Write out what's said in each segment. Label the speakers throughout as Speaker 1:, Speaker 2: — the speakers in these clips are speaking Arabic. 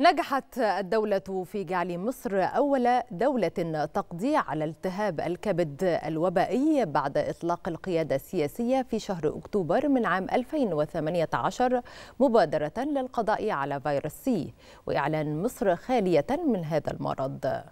Speaker 1: نجحت الدولة في جعل مصر أول دولة تقضي على التهاب الكبد الوبائي بعد إطلاق القيادة السياسية في شهر أكتوبر من عام 2018 مبادرة للقضاء على فيروس سي وإعلان مصر خالية من هذا المرض.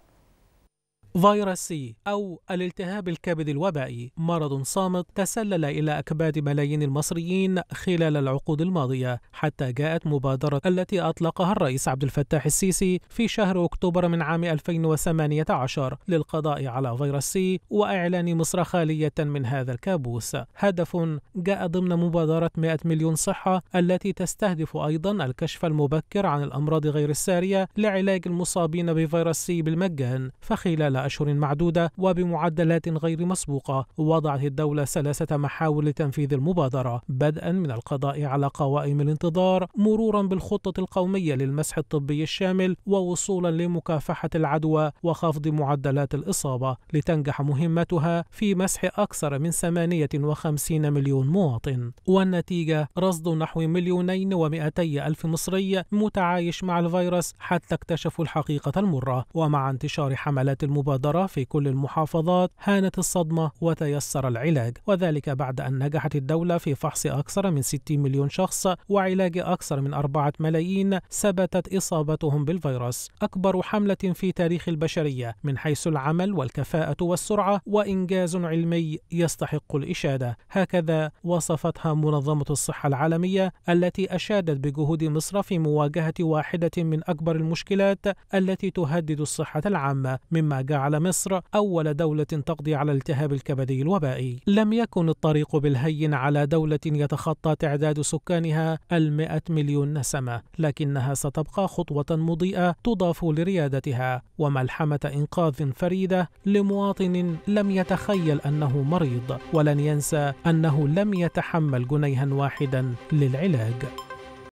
Speaker 2: فيروس سي أو الالتهاب الكبد الوبائي مرض صامت تسلل إلى أكباد ملايين المصريين خلال العقود الماضية حتى جاءت مبادرة التي أطلقها الرئيس عبد الفتاح السيسي في شهر أكتوبر من عام 2018 للقضاء على فيروس سي وإعلان مصر خالية من هذا الكابوس. هدف جاء ضمن مبادرة 100 مليون صحة التي تستهدف أيضا الكشف المبكر عن الأمراض غير السارية لعلاج المصابين بفيروس سي بالمجان فخلال أشهر معدودة وبمعدلات غير مسبوقة وضعت الدولة ثلاثة محاور لتنفيذ المبادرة بدءا من القضاء على قوائم الانتظار مرورا بالخطة القومية للمسح الطبي الشامل ووصولا لمكافحة العدوى وخفض معدلات الإصابة لتنجح مهمتها في مسح أكثر من 58 مليون مواطن. والنتيجة رصد نحو مليونين ومئتي ألف مصري متعايش مع الفيروس حتى اكتشفوا الحقيقة المرة ومع انتشار حملات المبادرة المبادرة في كل المحافظات هانت الصدمة وتيسر العلاج. وذلك بعد أن نجحت الدولة في فحص أكثر من 60 مليون شخص وعلاج أكثر من 4 ملايين ثبتت إصابتهم بالفيروس. أكبر حملة في تاريخ البشرية من حيث العمل والكفاءة والسرعة وإنجاز علمي يستحق الإشادة. هكذا وصفتها منظمة الصحة العالمية التي أشادت بجهود مصر في مواجهة واحدة من أكبر المشكلات التي تهدد الصحة العامة مما جعل على مصر أول دولة تقضي على التهاب الكبدي الوبائي. لم يكن الطريق بالهين على دولة يتخطى تعداد سكانها المئة مليون نسمة لكنها ستبقى خطوة مضيئة تضاف لريادتها. وملحمة إنقاذ فريدة لمواطن لم يتخيل أنه مريض. ولن ينسى أنه لم يتحمل جنيها واحدا للعلاج.